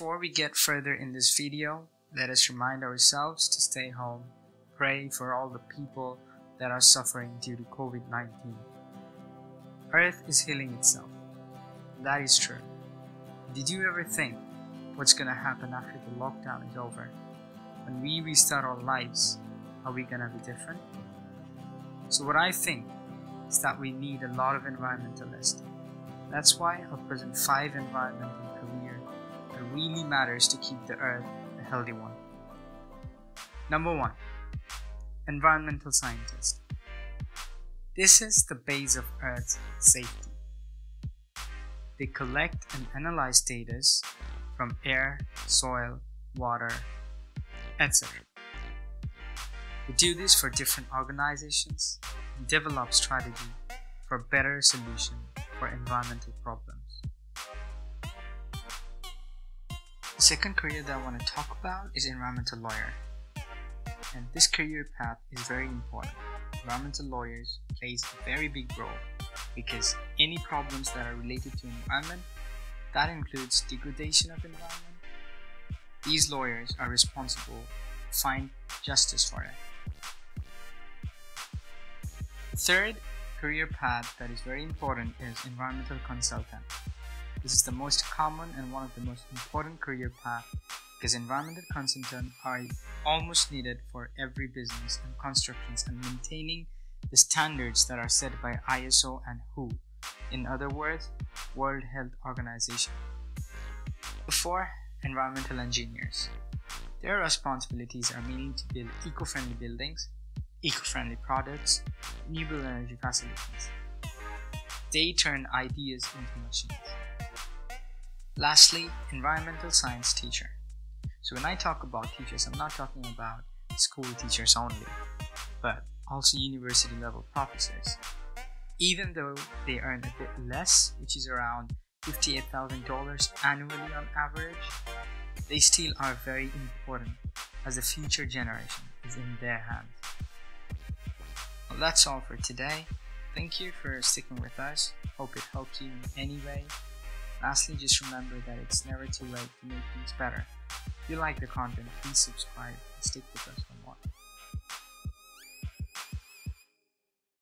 Before we get further in this video, let us remind ourselves to stay home, pray for all the people that are suffering due to COVID 19. Earth is healing itself. That is true. Did you ever think what's gonna happen after the lockdown is over? When we restart our lives, are we gonna be different? So, what I think is that we need a lot of environmentalists. That's why I'll present five environmental careers that really matters to keep the earth a healthy one. Number one, environmental scientist. This is the base of Earth's safety. They collect and analyze data from air, soil, water, etc. They do this for different organizations and develop strategy for better solution for environmental problems. The second career that I want to talk about is environmental lawyer. And this career path is very important. Environmental lawyers plays a very big role because any problems that are related to environment, that includes degradation of environment, these lawyers are responsible to find justice for it. Third career path that is very important is environmental consultant. This is the most common and one of the most important career paths because environmental consultants are almost needed for every business and constructions and maintaining the standards that are set by ISO and WHO, in other words, World Health Organization. Before, environmental engineers. Their responsibilities are mainly to build eco-friendly buildings, eco-friendly products, renewable energy facilities. They turn ideas into machines. Lastly, environmental science teacher. So when I talk about teachers, I'm not talking about school teachers only, but also university level professors. Even though they earn a bit less, which is around $58,000 annually on average, they still are very important as the future generation is in their hands. Well, that's all for today. Thank you for sticking with us. Hope it helped you in any way. Lastly, just remember that it's never too late to make things better. If you like the content, please subscribe and stick with us for more.